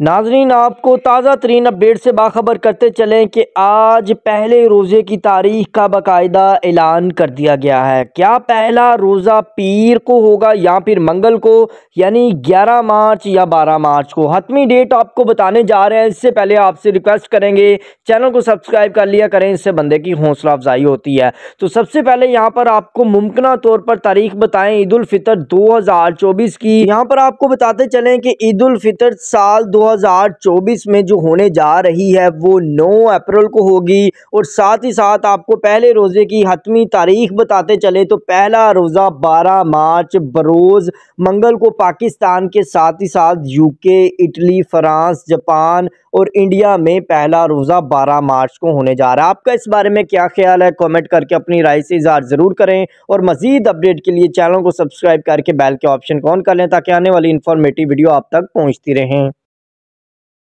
नाजरीन, आपको ताज़ा तरीन अपडेट से बाखबर करते चलें कि आज पहले रोज़े की तारीख का बाकायदा ऐलान कर दिया गया है। क्या पहला रोज़ा पीर को होगा या फिर मंगल को, यानी 11 मार्च या 12 मार्च को? हतमी डेट आपको बताने जा रहे हैं। इससे पहले आपसे रिक्वेस्ट करेंगे, चैनल को सब्सक्राइब कर लिया करें। इससे बंदे की हौसला अफजाई होती है। तो सबसे पहले यहाँ पर आपको मुमकिन तौर पर तारीख बताएँ, ईद उल फितर दो की। यहाँ पर आपको बताते चलें कि ईद उल फितर साल दो 2024 में जो होने जा रही है, वो 9 अप्रैल को होगी। और साथ ही साथ आपको पहले रोज़े की हतमी तारीख बताते चले तो पहला रोज़ा 12 मार्च बरोज़ मंगल को पाकिस्तान के साथ ही साथ यूके, इटली, फ्रांस, जापान और इंडिया में पहला रोज़ा 12 मार्च को होने जा रहा है। आपका इस बारे में क्या ख्याल है? कमेंट करके अपनी राय से इजहार ज़रूर करें और मज़ीद अपडेट के लिए चैनल को सब्सक्राइब करके बेल के ऑप्शन को ऑन कर लें ताकि आने वाली इन्फॉर्मेटिव वीडियो आप तक पहुँचती रहें।